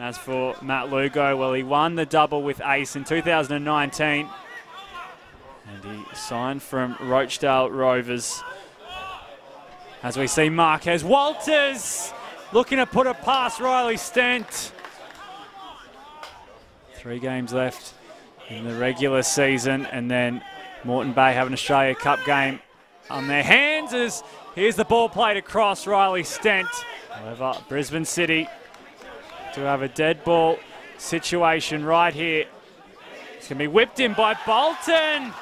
As for Matt Lugo, well, he won the double with Ace in 2019. And he signed from Rochdale Rovers. As we see Marquez Walters looking to put it past Riley Stent. Three games left in the regular season, and then Moreton Bay have an Australia Cup game on their hands as here's the ball played across Riley Stent. However, Brisbane City to have a dead ball situation right here. It's going to be whipped in by Bolton.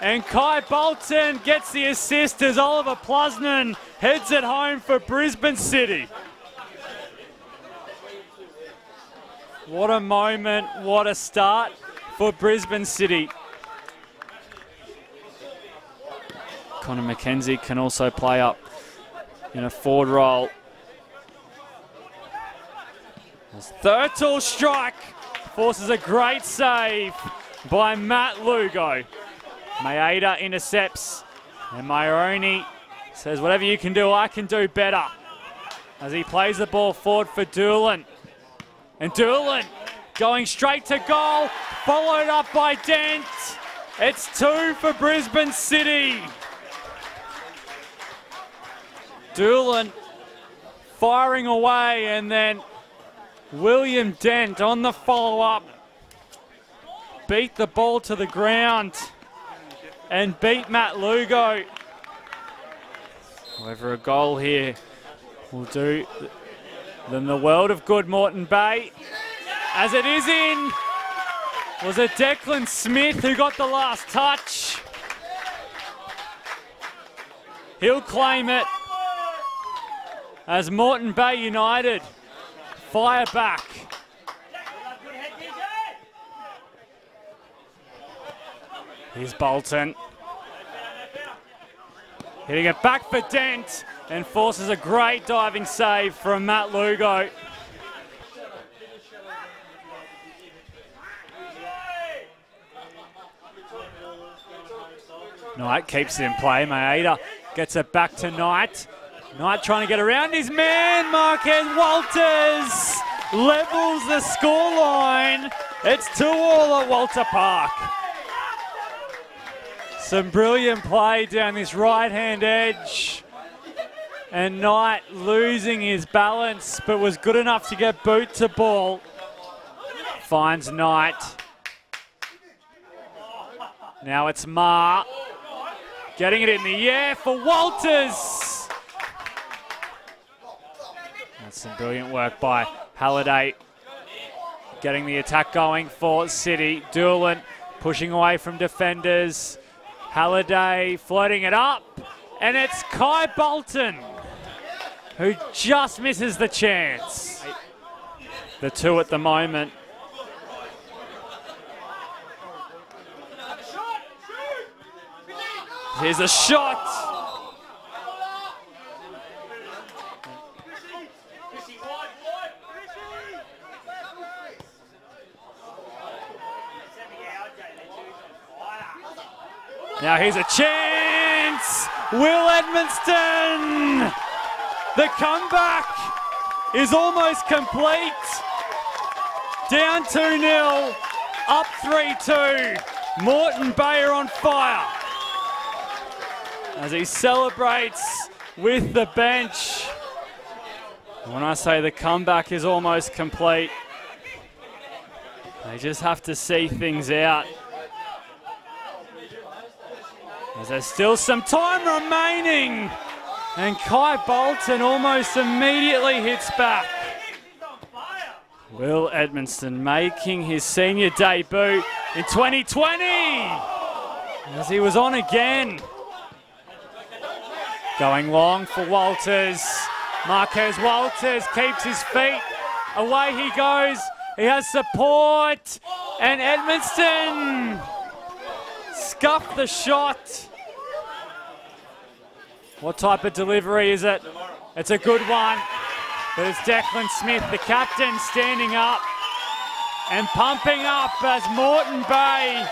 And Kai Bolton gets the assist as Oliver Plusnan heads it home for Brisbane City. What a moment, what a start for Brisbane City. Connor McKenzie can also play up in a forward role. As Thurtle strike forces a great save by Matt Lugo. Maeda intercepts, and Maioroni says, whatever you can do, I can do better. As he plays the ball forward for Doolan. And Doolan going straight to goal, followed up by Dent. It's two for Brisbane City. Doolan firing away, and then William Dent on the follow up. Beat the ball to the ground and beat Matt Lugo. However, a goal here will do them the world of good, Moreton Bay. As it is in, was it Declan Smith who got the last touch? He'll claim it as Moreton Bay United fire back. Here's Bolton. Hitting it back for Dent and forces a great diving save from Matt Lugo. Knight keeps it in play. Maeda gets it back to Knight. Knight trying to get around his man. Marquez Walters levels the scoreline. It's 2 all at Walter Park. Some brilliant play down this right hand edge. And Knight losing his balance, but was good enough to get boot to ball. Finds Knight. Now it's Ma. Getting it in the air for Walters. That's some brilliant work by Halliday. Getting the attack going for City. Doolan pushing away from defenders. Halliday floating it up. And it's Kai Bolton who just misses the chance. The two at the moment. Here's a shot. Now here's a chance. Will Edmiston. The comeback is almost complete. Down 2 0, up 3 2. Moreton Bay are on fire as he celebrates with the bench. When I say the comeback is almost complete, they just have to see things out. As there's still some time remaining. And Kai Bolton almost immediately hits back. Will Edmiston making his senior debut in 2020 as he was on again. Going long for Walters. Marquez Walters keeps his feet. Away he goes. He has support. And Edmiston scuffed the shot. What type of delivery is it? It's a good one. It's Declan Smith, the captain, standing up and pumping up as Moreton Bay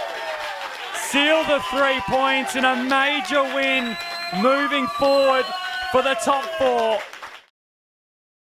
seal the three points in a major win moving forward for the top four.